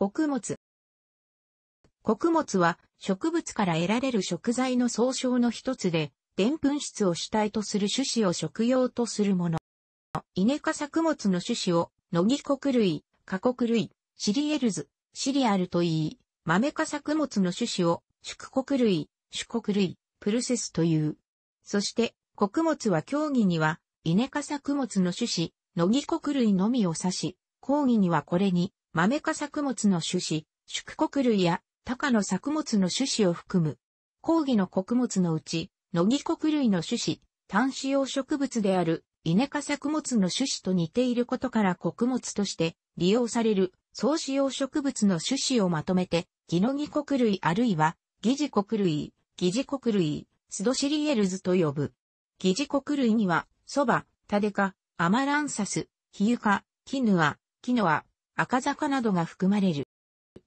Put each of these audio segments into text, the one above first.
穀物。穀物は植物から得られる食材の総称の一つで、澱粉質を主体とする種子を食用とするもの。稲科作物の種子を、乃木穀類、過穀類、シリエルズ、シリアルと言い、豆科作物の種子を、宿穀類、主穀類、プルセスという。そして、穀物は競技には、稲科作物の種子、乃木穀類のみを指し、講義にはこれに、豆科作物の種子、宿穀類や、高の作物の種子を含む。講義の穀物のうち、乃木穀類の種子、単子用植物である、稲科作物の種子と似ていることから穀物として利用される、総子用植物の種子をまとめて、ギノギ穀類あるいは、疑似穀類、疑似穀類、スドシリエルズと呼ぶ。疑似穀類には、蕎麦、タデカ、アマランサス、ヒユカ、キヌア、キノア、赤坂などが含まれる。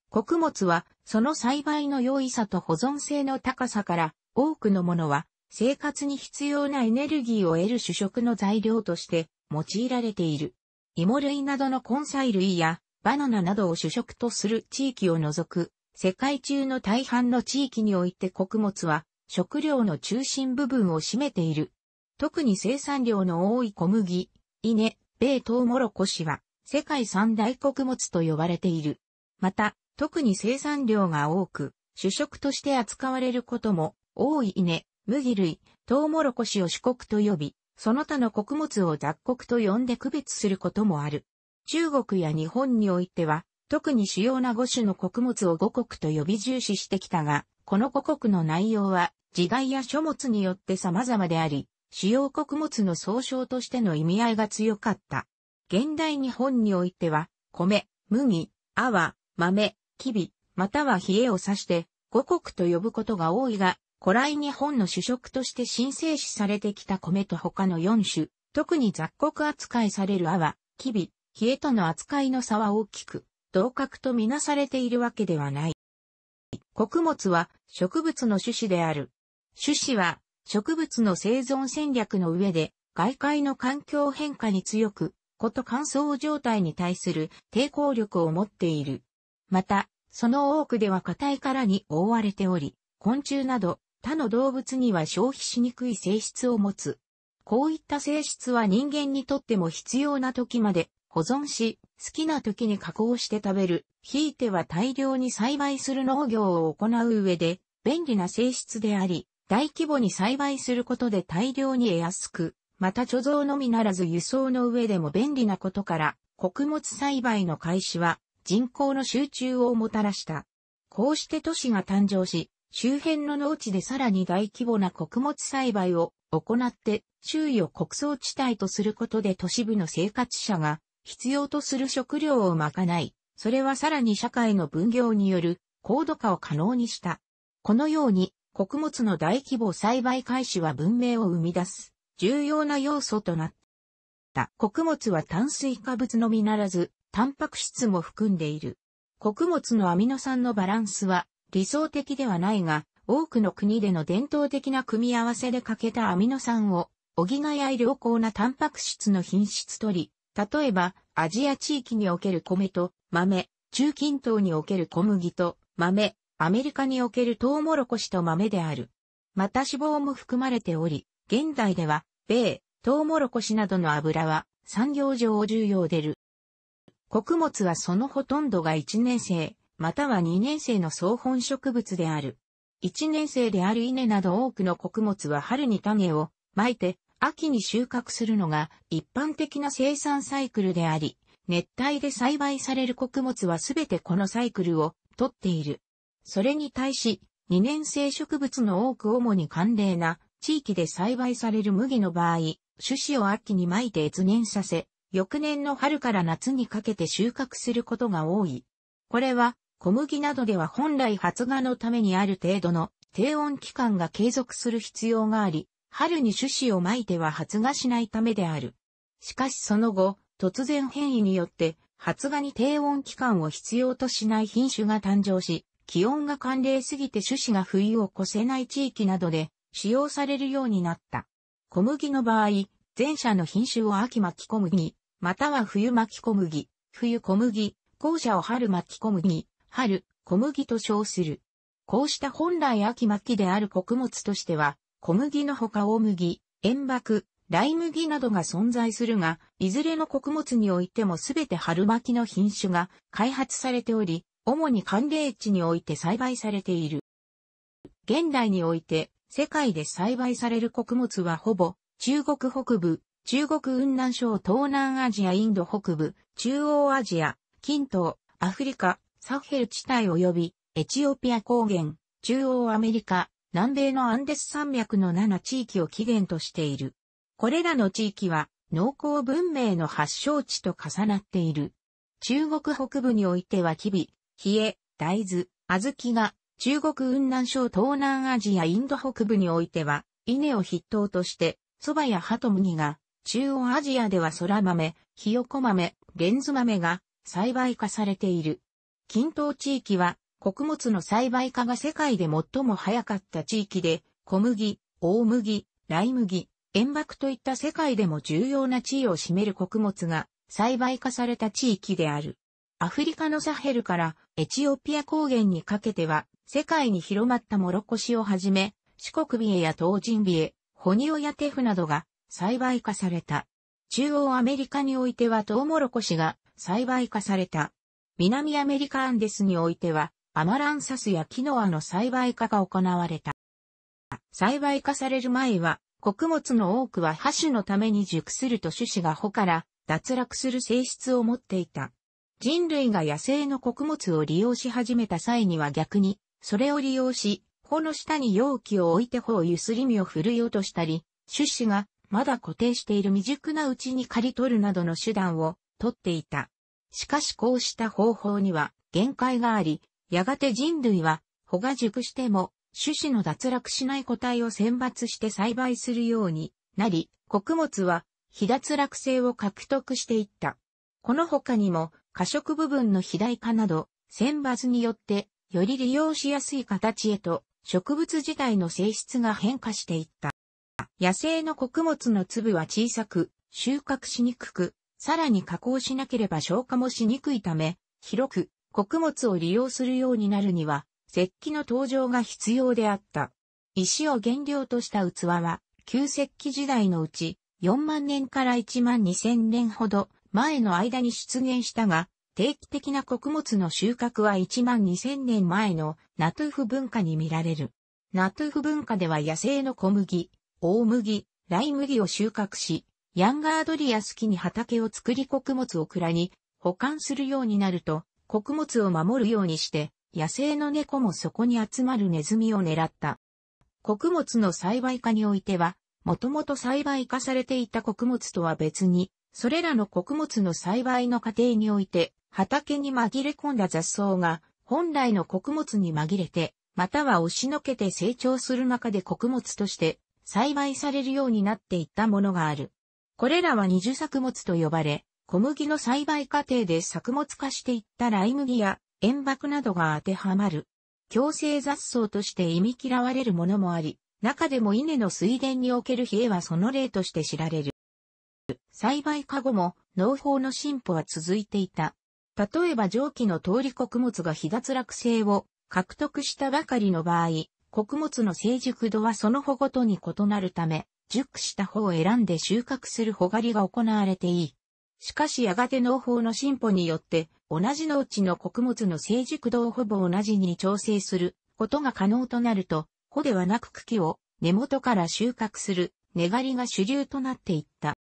穀物は、その栽培の容易さと保存性の高さから、多くのものは、生活に必要なエネルギーを得る主食の材料として用いられている。芋類などの根菜類やバナナなどを主食とする地域を除く世界中の大半の地域において穀物は食料の中心部分を占めている。特に生産量の多い小麦、稲、米トウモロコシは世界三大穀物と呼ばれている。また、特に生産量が多く、主食として扱われることも多い稲、麦類、トウモロコシを主穀と呼び、その他の穀物を雑穀と呼んで区別することもある。中国や日本においては、特に主要な5種の穀物を五穀と呼び重視してきたが、この五穀の内容は、時代や書物によって様々であり、主要穀物の総称としての意味合いが強かった。現代日本においては、米、麦、泡、豆、きび、または冷えを指して、五穀と呼ぶことが多いが、古来日本の主食として申請視されてきた米と他の4種、特に雑穀扱いされる泡、きび、冷えとの扱いの差は大きく、同格とみなされているわけではない。穀物は植物の種子である。種子は植物の生存戦略の上で外界の環境変化に強く、こと乾燥状態に対する抵抗力を持っている。また、その多くでは硬い殻に覆われており、昆虫など他の動物には消費しにくい性質を持つ。こういった性質は人間にとっても必要な時まで保存し、好きな時に加工して食べる、ひいては大量に栽培する農業を行う上で便利な性質であり、大規模に栽培することで大量に得やすく、また貯蔵のみならず輸送の上でも便利なことから、穀物栽培の開始は人口の集中をもたらした。こうして都市が誕生し、周辺の農地でさらに大規模な穀物栽培を行って周囲を穀倉地帯とすることで都市部の生活者が必要とする食料を賄い、それはさらに社会の分業による高度化を可能にした。このように穀物の大規模栽培開始は文明を生み出す重要な要素となった。穀物は炭水化物のみならず、タンパク質も含んでいる。穀物のアミノ酸のバランスは理想的ではないが、多くの国での伝統的な組み合わせで欠けたアミノ酸を補い合い良好なタンパク質の品質取り、例えばアジア地域における米と豆、中近東における小麦と豆、アメリカにおけるトウモロコシと豆である。また脂肪も含まれており、現代では、米、トウモロコシなどの油は産業上重要でる。穀物はそのほとんどが一年生、または2年生の草本植物である。1年生である稲など多くの穀物は春に種をまいて秋に収穫するのが一般的な生産サイクルであり、熱帯で栽培される穀物はすべてこのサイクルをとっている。それに対し、2年生植物の多く主に寒冷な地域で栽培される麦の場合、種子を秋にまいて越年させ、翌年の春から夏にかけて収穫することが多い。これは小麦などでは本来発芽のためにある程度の低温期間が継続する必要があり、春に種子をまいては発芽しないためである。しかしその後、突然変異によって発芽に低温期間を必要としない品種が誕生し、気温が寒冷すぎて種子が冬を越せない地域などで使用されるようになった。小麦の場合、前者の品種を秋巻き小麦、または冬巻き小麦、冬小麦、耕者を春巻き小麦、春、小麦と称する。こうした本来秋巻きである穀物としては、小麦のほか大麦、塩麦、ライ麦などが存在するが、いずれの穀物においてもすべて春巻きの品種が開発されており、主に寒冷地において栽培されている。現代において、世界で栽培される穀物はほぼ、中国北部、中国雲南省東南アジアインド北部、中央アジア、近東、アフリカ、サヘル地帯及び、エチオピア高原、中央アメリカ、南米のアンデス山脈の7地域を起源としている。これらの地域は農耕文明の発祥地と重なっている。中国北部においてはキビ、冷え、大豆、小豆が、中国雲南省東南アジアインド北部においては、稲を筆頭として、蕎麦やハト麦が、中央アジアでは空豆、ひよこ豆、レンズ豆が栽培化されている。近東地域は、穀物の栽培化が世界で最も早かった地域で、小麦、大麦、来麦、塩爆といった世界でも重要な地位を占める穀物が栽培化された地域である。アフリカのサヘルからエチオピア高原にかけては世界に広まったモロコシをはじめ、四国ビエや東人ビエ、ホニオやテフなどが栽培化された。中央アメリカにおいてはトウモロコシが栽培化された。南アメリカアンデスにおいてはアマランサスやキノアの栽培化が行われた。栽培化される前は穀物の多くは箸種のために熟すると種子が穂から脱落する性質を持っていた。人類が野生の穀物を利用し始めた際には逆に、それを利用し、穂の下に容器を置いて穂をゆすり身を振るい落としたり、種子がまだ固定している未熟なうちに刈り取るなどの手段をとっていた。しかしこうした方法には限界があり、やがて人類は穂が熟しても種子の脱落しない個体を選抜して栽培するようになり、穀物は非脱落性を獲得していった。この他にも、過食部分の肥大化など、選抜によって、より利用しやすい形へと、植物自体の性質が変化していった。野生の穀物の粒は小さく、収穫しにくく、さらに加工しなければ消化もしにくいため、広く穀物を利用するようになるには、石器の登場が必要であった。石を原料とした器は、旧石器時代のうち、4万年から1万2000年ほど前の間に出現したが、定期的な穀物の収穫は1万2000年前のナトゥフ文化に見られる。ナトゥフ文化では野生の小麦、大麦、ライ麦を収穫し、ヤンガードリアスキに畑を作り穀物を蔵に保管するようになると、穀物を守るようにして、野生の猫もそこに集まるネズミを狙った。穀物の栽培化においては、もともと栽培化されていた穀物とは別に、それらの穀物の栽培の過程において、畑に紛れ込んだ雑草が、本来の穀物に紛れて、または押しのけて成長する中で穀物として栽培されるようになっていったものがある。これらは二次作物と呼ばれ、小麦の栽培過程で作物化していったライ麦や塩爆などが当てはまる。強制雑草として忌み嫌われるものもあり、中でも稲の水田における冷えはその例として知られる。栽培化後も農法の進歩は続いていた。例えば蒸気の通り穀物が非脱落性を獲得したばかりの場合、穀物の成熟度はその穂ごとに異なるため、熟した穂を選んで収穫する穂刈りが行われていい。しかしやがて農法の進歩によって同じ農地の穀物の成熟度をほぼ同じに調整することが可能となると、穂ではなく茎を根元から収穫する根刈りが主流となっていった。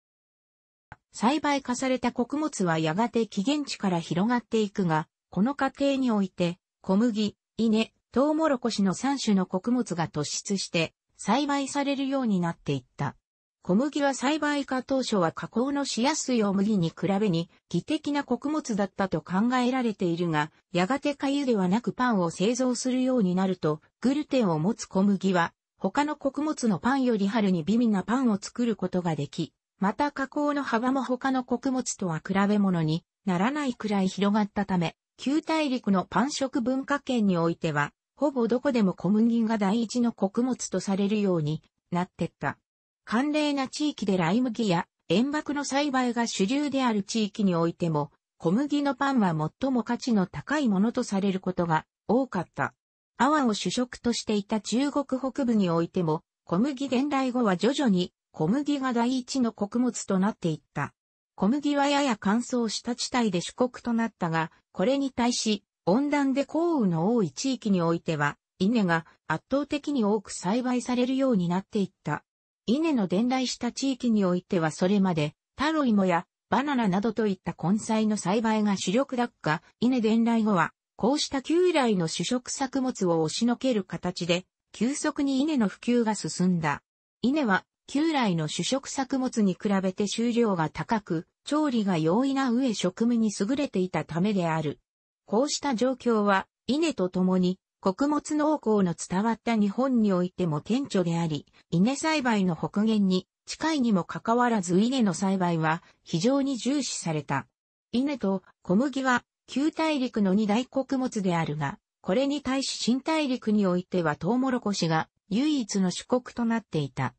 栽培化された穀物はやがて起源地から広がっていくが、この過程において小麦、稲、トウモロコシの3種の穀物が突出して栽培されるようになっていった。小麦は栽培化当初は加工のしやすい大麦に比べに技的な穀物だったと考えられているが、やがて粥ではなくパンを製造するようになると、グルテンを持つ小麦は、他の穀物のパンより春に微妙なパンを作ることができ、また加工の幅も他の穀物とは比べ物にならないくらい広がったため、旧大陸のパン食文化圏においては、ほぼどこでも小麦が第一の穀物とされるようになってった。寒冷な地域でライ麦や塩爆の栽培が主流である地域においても、小麦のパンは最も価値の高いものとされることが多かった。アワを主食としていた中国北部においても、小麦伝来後は徐々に小麦が第一の穀物となっていった。小麦はやや乾燥した地帯で主国となったが、これに対し、温暖で降雨の多い地域においては、稲が圧倒的に多く栽培されるようになっていった。稲の伝来した地域においてはそれまで、タロイモやバナナなどといった根菜の栽培が主力だっが、稲伝来後は、こうした旧来の主食作物を押しのける形で、急速に稲の普及が進んだ。稲は旧来の主食作物に比べて収量が高く、調理が容易な上食務に優れていたためである。こうした状況は、稲と共に、穀物農耕の伝わった日本においても顕著であり、稲栽培の北限に近いにもかかわらず稲の栽培は非常に重視された。稲と小麦は旧大陸の二大穀物であるが、これに対し新大陸においてはトウモロコシが唯一の主国となっていた。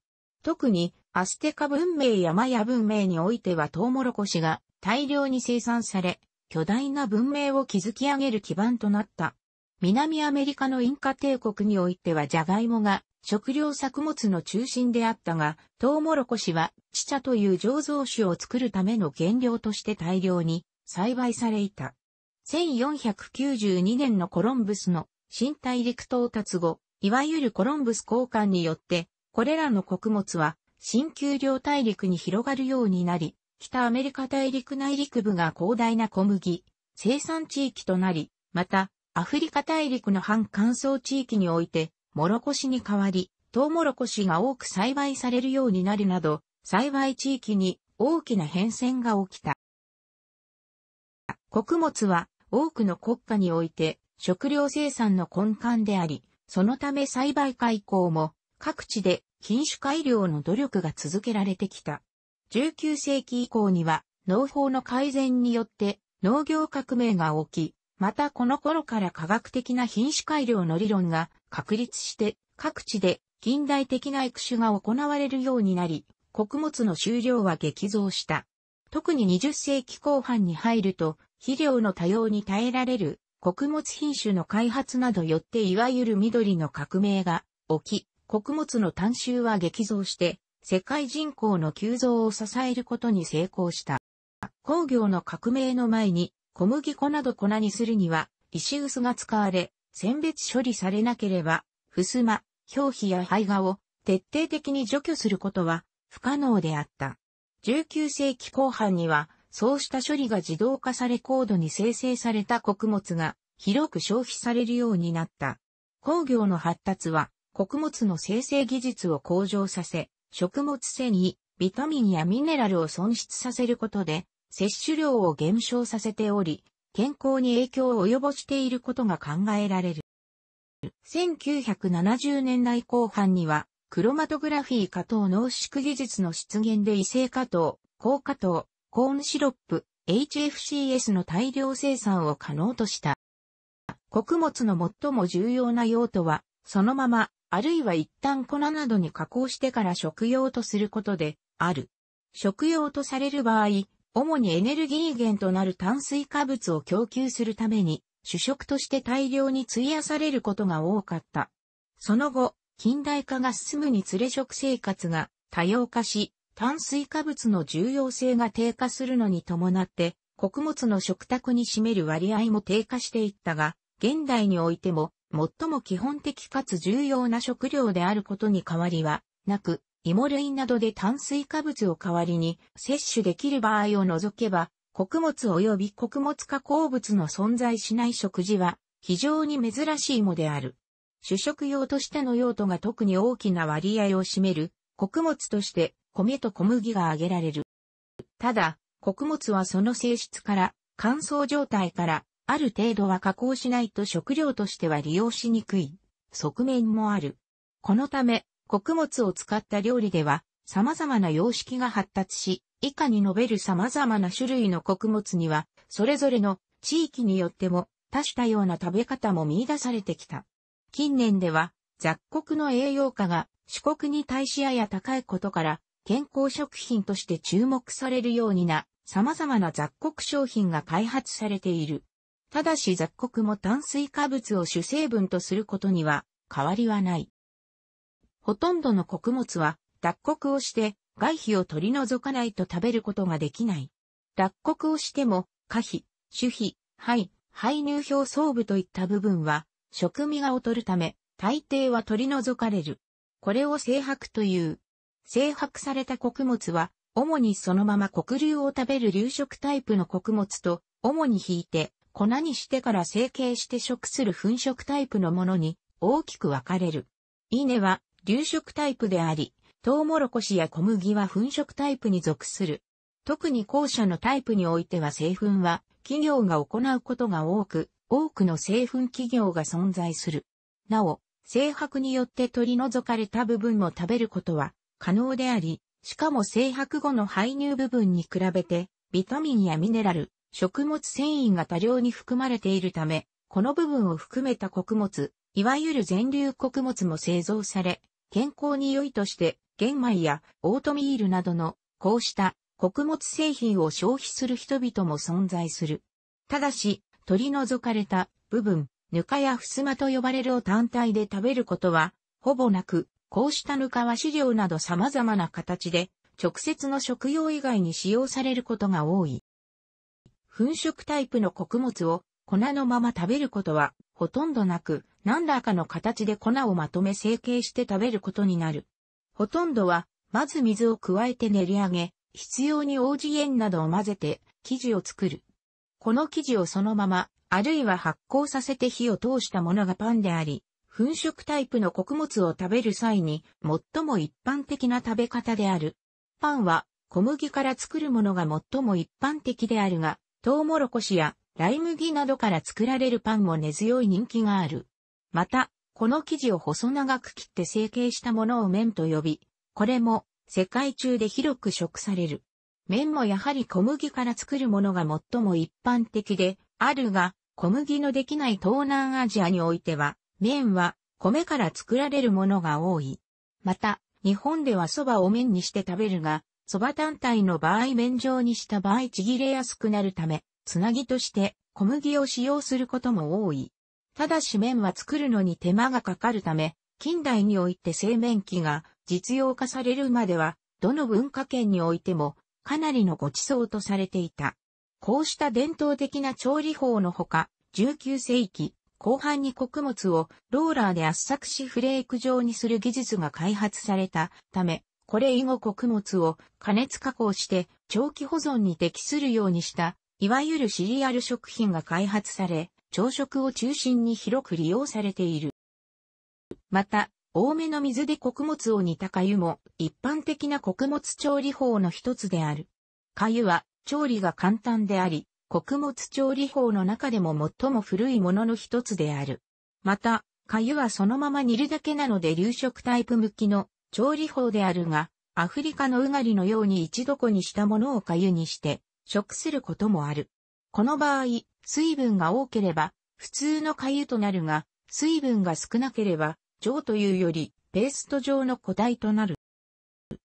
特にアステカ文明やマヤ文明においてはトウモロコシが大量に生産され、巨大な文明を築き上げる基盤となった。南アメリカのインカ帝国においてはジャガイモが食料作物の中心であったが、トウモロコシは、チチャという醸造酒を作るための原料として大量に栽培されいた。1492年のコロンブスの新大陸到達後、いわゆるコロンブス交換によって、これらの穀物は新丘陵大陸に広がるようになり、北アメリカ大陸内陸部が広大な小麦、生産地域となり、また、アフリカ大陸の半乾燥地域において、モロコシに代わり、トウモロコシが多く栽培されるようになるなど、栽培地域に大きな変遷が起きた。穀物は多くの国家において食料生産の根幹であり、そのため栽培化以降も各地で品種改良の努力が続けられてきた。19世紀以降には農法の改善によって農業革命が起き、またこの頃から科学的な品種改良の理論が確立して各地で近代的な育種が行われるようになり、穀物の収量は激増した。特に20世紀後半に入ると、肥料の多様に耐えられる穀物品種の開発などよっていわゆる緑の革命が起き、穀物の単収は激増して、世界人口の急増を支えることに成功した。工業の革命の前に小麦粉など粉にするには、石臼が使われ、選別処理されなければ、襖、表皮や胚芽を徹底的に除去することは不可能であった。19世紀後半には、そうした処理が自動化され高度に生成された穀物が広く消費されるようになった。工業の発達は穀物の生成技術を向上させ、食物繊維、ビタミンやミネラルを損失させることで、摂取量を減少させており、健康に影響を及ぼしていることが考えられる。1970年代後半には、クロマトグラフィー加糖濃縮技術の出現で異性加糖、高加糖、コーンシロップ、HFCS の大量生産を可能とした。穀物の最も重要な用途は、そのまま、あるいは一旦粉などに加工してから食用とすることで、ある。食用とされる場合、主にエネルギー源となる炭水化物を供給するために、主食として大量に費やされることが多かった。その後、近代化が進むにつれ食生活が多様化し、炭水化物の重要性が低下するのに伴って、穀物の食卓に占める割合も低下していったが、現代においても、最も基本的かつ重要な食料であることに変わりはなく、芋類などで炭水化物を代わりに摂取できる場合を除けば、穀物及び穀物加工物の存在しない食事は非常に珍しいもである。主食用としての用途が特に大きな割合を占める穀物として米と小麦が挙げられる。ただ、穀物はその性質から乾燥状態からある程度は加工しないと食料としては利用しにくい側面もある。このため、穀物を使った料理では、様々な様式が発達し、以下に述べる様々な種類の穀物には、それぞれの地域によっても多種多様な食べ方も見出されてきた。近年では、雑穀の栄養価が四国に対しやや高いことから、健康食品として注目されるようにな、様々な雑穀商品が開発されている。ただし雑穀も炭水化物を主成分とすることには変わりはない。ほとんどの穀物は脱穀をして外皮を取り除かないと食べることができない。脱穀をしても可否、主皮、肺、肺乳表層部といった部分は食味が劣るため大抵は取り除かれる。これを精白という。精白された穀物は主にそのまま黒粒を食べる流食タイプの穀物と主に引いて粉にしてから成形して食する粉食タイプのものに大きく分かれる。稲は流食タイプであり、トウモロコシや小麦は粉飾タイプに属する。特に後者のタイプにおいては製粉は企業が行うことが多く、多くの製粉企業が存在する。なお、製白によって取り除かれた部分も食べることは可能であり、しかも製白後の排乳部分に比べて、ビタミンやミネラル、食物繊維が多量に含まれているため、この部分を含めた穀物、いわゆる全粒穀物も製造され、健康に良いとして玄米やオートミールなどのこうした穀物製品を消費する人々も存在する。ただし、取り除かれた部分、ぬかやふすまと呼ばれるを単体で食べることは、ほぼなく、こうしたぬかは飼料など様々な形で、直接の食用以外に使用されることが多い。粉飾タイプの穀物を粉のまま食べることはほとんどなく、何らかの形で粉をまとめ成形して食べることになる。ほとんどは、まず水を加えて練り上げ、必要に応じ塩などを混ぜて生地を作る。この生地をそのまま、あるいは発酵させて火を通したものがパンであり、粉飾タイプの穀物を食べる際に最も一般的な食べ方である。パンは小麦から作るものが最も一般的であるが、トウモロコシやライ麦などから作られるパンも根強い人気がある。また、この生地を細長く切って成形したものを麺と呼び、これも世界中で広く食される。麺もやはり小麦から作るものが最も一般的であるが、小麦のできない東南アジアにおいては、麺は米から作られるものが多い。また、日本では蕎麦を麺にして食べるが、蕎麦単体の場合麺状にした場合ちぎれやすくなるため、つなぎとして小麦を使用することも多い。ただし麺は作るのに手間がかかるため、近代において製麺機が実用化されるまでは、どの文化圏においてもかなりのご馳走とされていた。こうした伝統的な調理法のほか、19世紀後半に穀物をローラーで圧搾しフレーク状にする技術が開発されたため、これ以後穀物を加熱加工して長期保存に適するようにした、いわゆるシリアル食品が開発され、朝食を中心に広く利用されている。また、多めの水で穀物を煮た粥も一般的な穀物調理法の一つである。粥は調理が簡単であり、穀物調理法の中でも最も古いものの一つである。また、粥はそのまま煮るだけなので流食タイプ向きの調理法であるが、アフリカのうがりのように一度こにしたものを粥にして食することもある。この場合、水分が多ければ普通の粥となるが、水分が少なければ、状というよりペースト状の固体となる。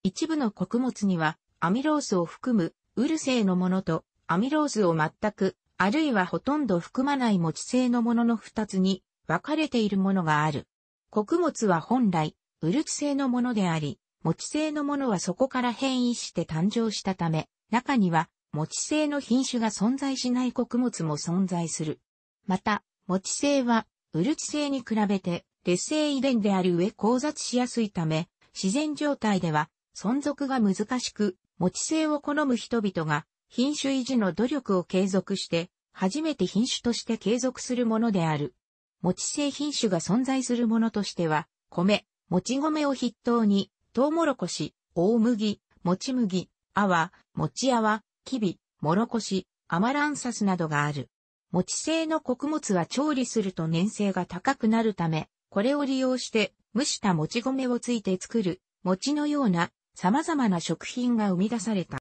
一部の穀物にはアミロースを含むウル製のものとアミロースを全く、あるいはほとんど含まない持ち製のものの二つに分かれているものがある。穀物は本来、ウルツ製のものであり、持ち製のものはそこから変異して誕生したため、中には持ち製の品種が存在しない穀物も存在する。また、持ち製は、ウルチ製に比べて、劣勢遺伝である上交雑しやすいため、自然状態では、存続が難しく、持ち製を好む人々が、品種維持の努力を継続して、初めて品種として継続するものである。持ち製品種が存在するものとしては、米、もち米を筆頭に、トウモロコシ、大麦、もち麦、泡、もち泡、きび、もろこし、アマランサスなどがある。餅製の穀物は調理すると粘性が高くなるため、これを利用して蒸したもち米をついて作る餅のような様々な食品が生み出された。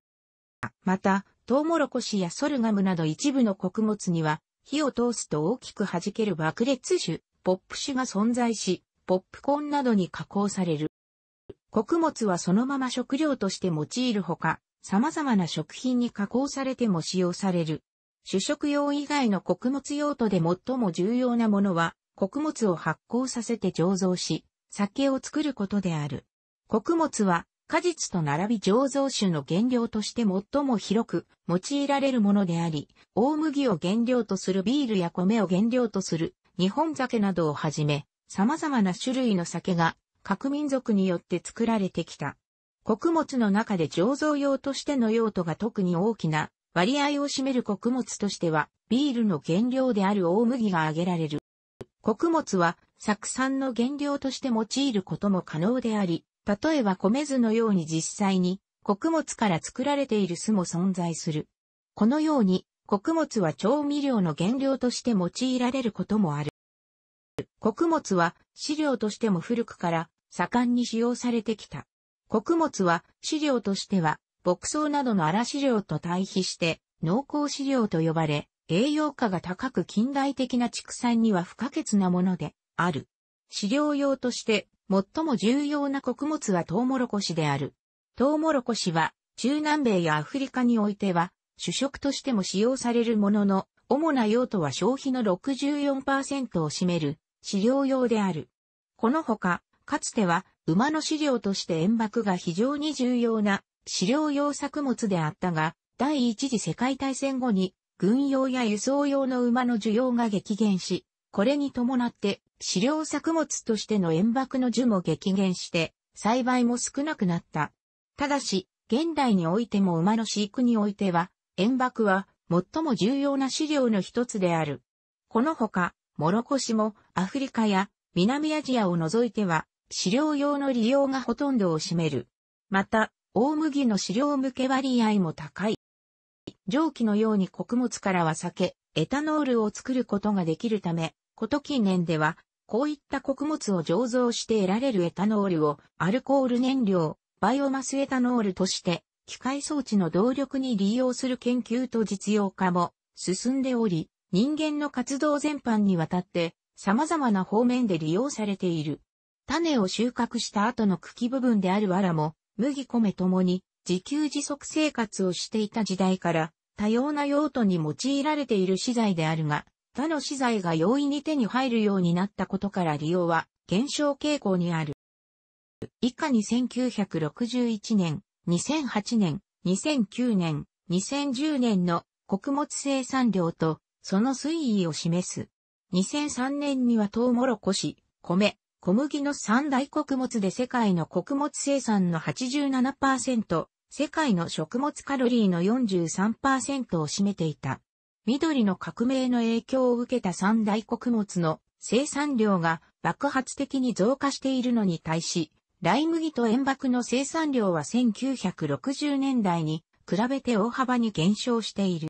また、トウモロコシやソルガムなど一部の穀物には火を通すと大きく弾ける爆裂種、ポップ種が存在し、ポップコーンなどに加工される。穀物はそのまま食料として用いるほか、様々な食品に加工されても使用される。主食用以外の穀物用途で最も重要なものは、穀物を発酵させて醸造し、酒を作ることである。穀物は、果実と並び醸造酒の原料として最も広く用いられるものであり、大麦を原料とするビールや米を原料とする日本酒などをはじめ、様々な種類の酒が各民族によって作られてきた。穀物の中で醸造用としての用途が特に大きな割合を占める穀物としては、ビールの原料である大麦が挙げられる。穀物は、酢酸の原料として用いることも可能であり、例えば米酢のように実際に穀物から作られている酢も存在する。このように穀物は調味料の原料として用いられることもある。穀物は飼料としても古くから盛んに使用されてきた。穀物は飼料としては牧草などの荒飼料と対比して濃厚飼料と呼ばれ、栄養価が高く近代的な畜産には不可欠なものである。飼料用として最も重要な穀物はトウモロコシである。トウモロコシは中南米やアフリカにおいては主食としても使用されるものの、主な用途は消費の64%を占める飼料用である。このほか、かつては馬の飼料として塩爆が非常に重要な飼料用作物であったが、第一次世界大戦後に軍用や輸送用の馬の需要が激減し、これに伴って飼料作物としての塩爆の樹も激減して、栽培も少なくなった。ただし、現代においても馬の飼育においては、塩爆は最も重要な飼料の一つである。このほか、モロコシもアフリカや南アジアを除いては、飼料用の利用がほとんどを占める。また、大麦の飼料向け割合も高い。蒸気のように穀物からは酒、エタノールを作ることができるため、こと近年では、こういった穀物を醸造して得られるエタノールをアルコール燃料、バイオマスエタノールとして機械装置の動力に利用する研究と実用化も進んでおり、人間の活動全般にわたって様々な方面で利用されている。種を収穫した後の茎部分である藁も、麦米ともに自給自足生活をしていた時代から多様な用途に用いられている資材であるが、他の資材が容易に手に入るようになったことから利用は減少傾向にある。以下に1961年、2008年、2009年、2010年の穀物生産量とその推移を示す。2003年にはトウモロコシ、米、小麦の三大穀物で世界の穀物生産の87%、世界の食物カロリーの43%を占めていた。緑の革命の影響を受けた三大穀物の生産量が爆発的に増加しているのに対し、ライ麦と塩爆の生産量は1960年代に比べて大幅に減少している。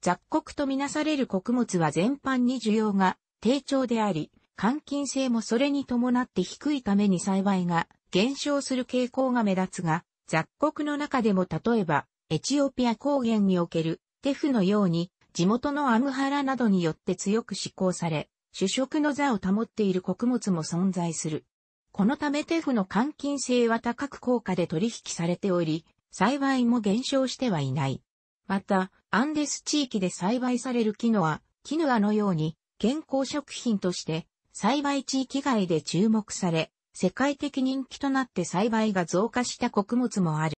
雑穀とみなされる穀物は全般に需要が低調であり、換金性もそれに伴って低いために栽培が減少する傾向が目立つが、雑穀の中でも例えば、エチオピア高原におけるテフのように、地元のアムハラなどによって強く施行され、主食の座を保っている穀物も存在する。このためテフの換金性は高く高価で取引されており、栽培も減少してはいない。また、アンデス地域で栽培されるキノア、キヌアのように健康食品として栽培地域外で注目され、世界的人気となって栽培が増加した穀物もある。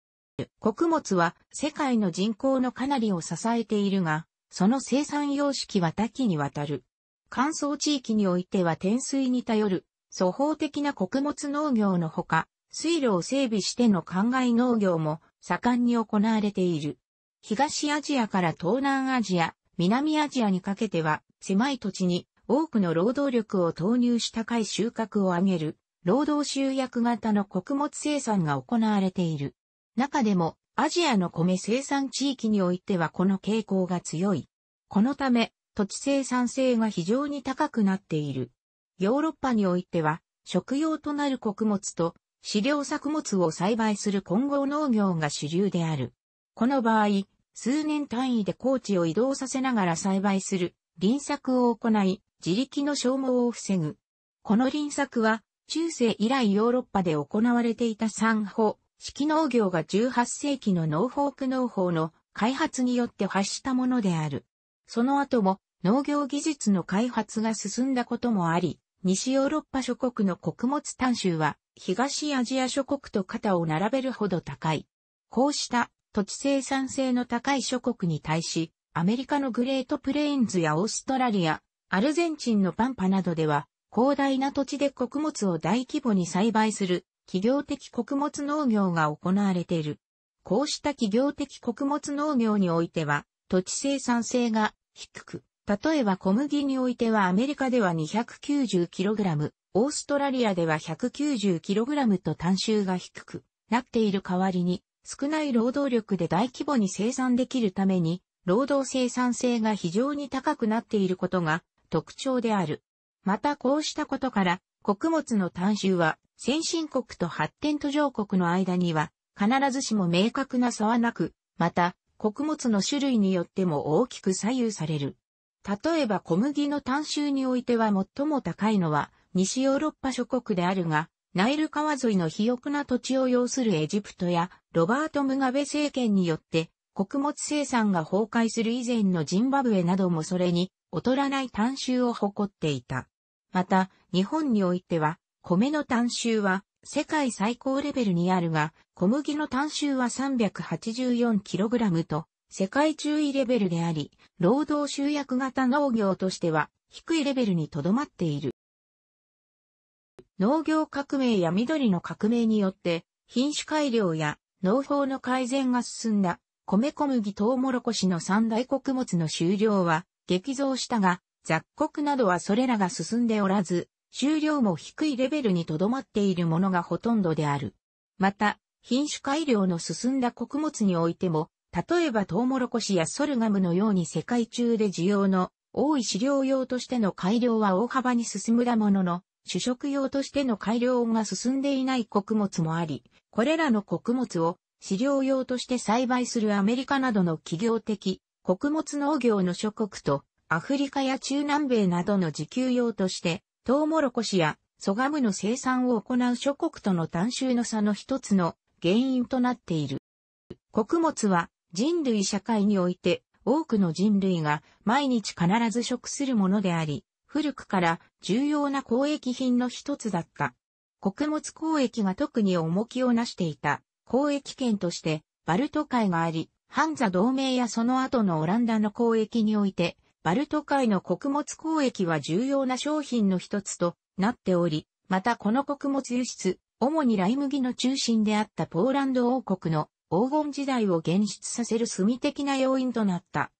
穀物は世界の人口のかなりを支えているが、その生産様式は多岐にわたる。乾燥地域においては天水に頼る、粗法的な穀物農業のほか、水路を整備しての灌漑農業も盛んに行われている。東アジアから東南アジア、南アジアにかけては、狭い土地に多くの労働力を投入した高い収穫を上げる、労働集約型の穀物生産が行われている。中でも、アジアの米生産地域においてはこの傾向が強い。このため、土地生産性が非常に高くなっている。ヨーロッパにおいては、食用となる穀物と飼料作物を栽培する混合農業が主流である。この場合、数年単位で高地を移動させながら栽培する輪作を行い、自力の消耗を防ぐ。この輪作は、中世以来ヨーロッパで行われていた産穂、式農業が18世紀のノーフォーク農法の開発によって発したものである。その後も農業技術の開発が進んだこともあり、西ヨーロッパ諸国の穀物単収は東アジア諸国と肩を並べるほど高い。こうした土地生産性の高い諸国に対し、アメリカのグレートプレインズやオーストラリア、アルゼンチンのパンパなどでは、広大な土地で穀物を大規模に栽培する企業的穀物農業が行われている。こうした企業的穀物農業においては、土地生産性が低く、例えば小麦においてはアメリカでは 290kg、オーストラリアでは 190kg と単収が低くなっている代わりに、少ない労働力で大規模に生産できるために、労働生産性が非常に高くなっていることが特徴である。またこうしたことから、穀物の単収は先進国と発展途上国の間には必ずしも明確な差はなく、また穀物の種類によっても大きく左右される。例えば小麦の単収においては最も高いのは西ヨーロッパ諸国であるが、ナイル川沿いの肥沃な土地を要するエジプトやロバート・ムガベ政権によって穀物生産が崩壊する以前のジンバブエなどもそれに劣らない単収を誇っていた。また、日本においては、米の単収は世界最高レベルにあるが、小麦の単収は 384kg と世界中位レベルであり、労働集約型農業としては低いレベルにとどまっている。農業革命や緑の革命によって品種改良や農法の改善が進んだ米小麦トウモロコシの三大穀物の収量は激増したが雑穀などはそれらが進んでおらず収量も低いレベルにとどまっているものがほとんどである。また品種改良の進んだ穀物においても例えばトウモロコシやソルガムのように世界中で需要の多い飼料用としての改良は大幅に進むだものの、主食用としての改良が進んでいない穀物もあり、これらの穀物を飼料用として栽培するアメリカなどの企業的穀物農業の諸国とアフリカや中南米などの自給用としてトウモロコシやソガムの生産を行う諸国との単収の差の一つの原因となっている。穀物は人類社会において多くの人類が毎日必ず食するものであり、古くから重要な交易品の一つだった。穀物交易が特に重きをなしていた交易圏としてバルト海があり、ハンザ同盟やその後のオランダの交易において、バルト海の穀物交易は重要な商品の一つとなっており、またこの穀物輸出、主にライ麦の中心であったポーランド王国の黄金時代を現出させる隅的な要因となった。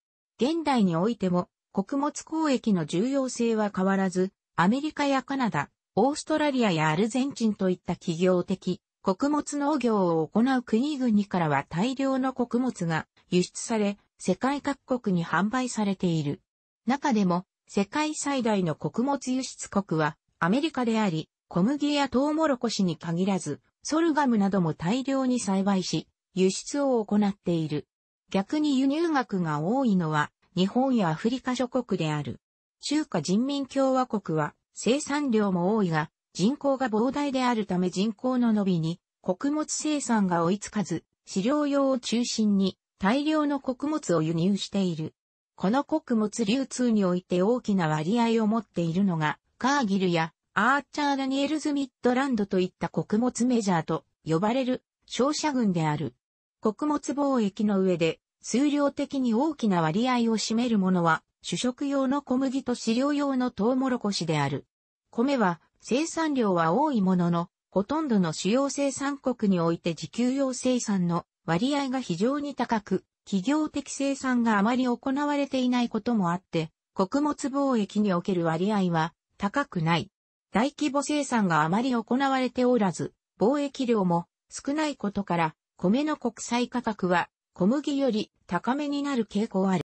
現代においても、穀物交易の重要性は変わらず、アメリカやカナダ、オーストラリアやアルゼンチンといった企業的、穀物農業を行う国々からは大量の穀物が輸出され、世界各国に販売されている。中でも、世界最大の穀物輸出国はアメリカであり、小麦やトウモロコシに限らず、ソルガムなども大量に栽培し、輸出を行っている。逆に輸入額が多いのは日本やアフリカ諸国である。中華人民共和国は生産量も多いが人口が膨大であるため人口の伸びに穀物生産が追いつかず飼料用を中心に大量の穀物を輸入している。この穀物流通において大きな割合を持っているのがカーギルやアーチャー・ダニエルズ・ミッドランドといった穀物メジャーと呼ばれる商社群である。穀物貿易の上で数量的に大きな割合を占めるものは主食用の小麦と飼料用のトウモロコシである。米は生産量は多いものの、ほとんどの主要生産国において自給用生産の割合が非常に高く、企業的生産があまり行われていないこともあって、穀物貿易における割合は高くない。大規模生産があまり行われておらず、貿易量も少ないことから、米の国際価格は小麦より高めになる傾向ある。